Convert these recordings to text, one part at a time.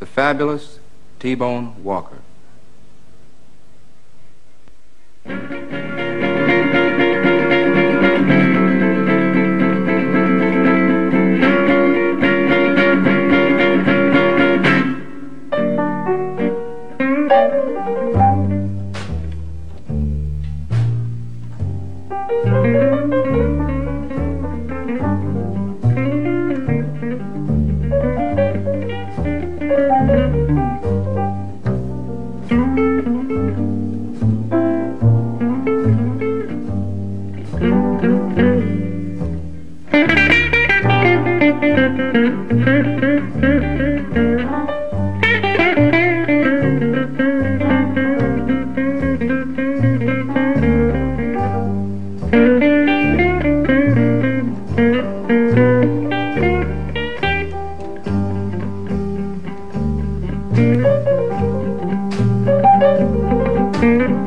the fabulous T-Bone Walker. Hey,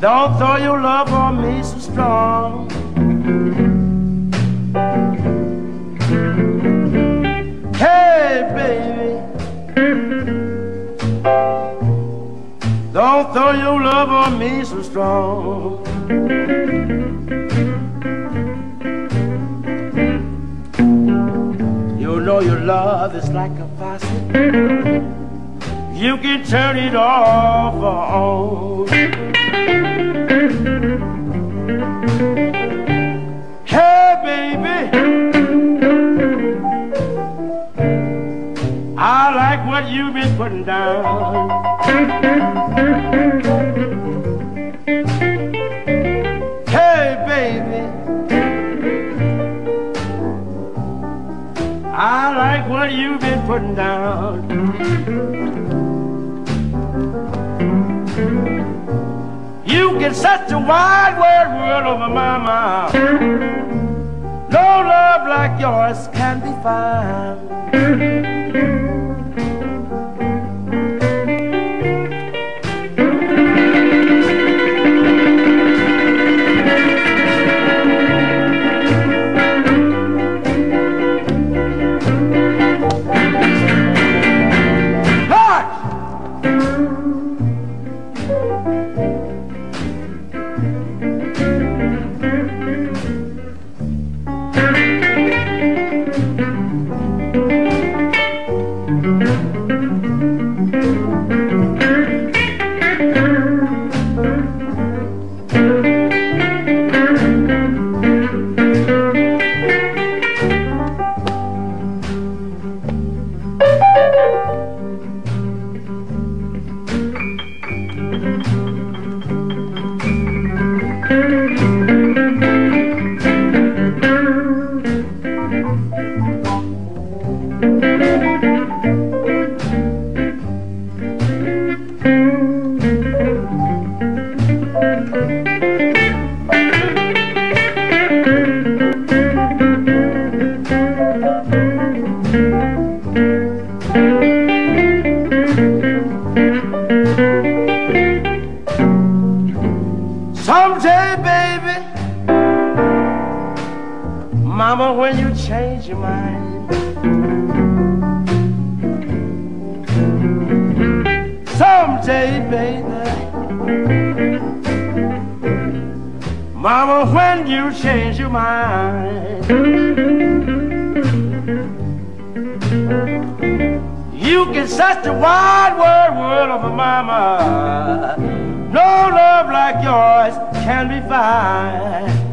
don't throw your love on me so strong. Hey, baby, don't throw your love on me so strong. You know your love is like a faucet. You can turn it off or on. Hey, baby. I like what you've been putting down. Get such a wide world world over my mouth. No love like yours can be found. Someday, Mama, when you change your mind, someday, baby, Mama, when you change your mind, you get such a wide world, world of a mama. No love like yours can be found.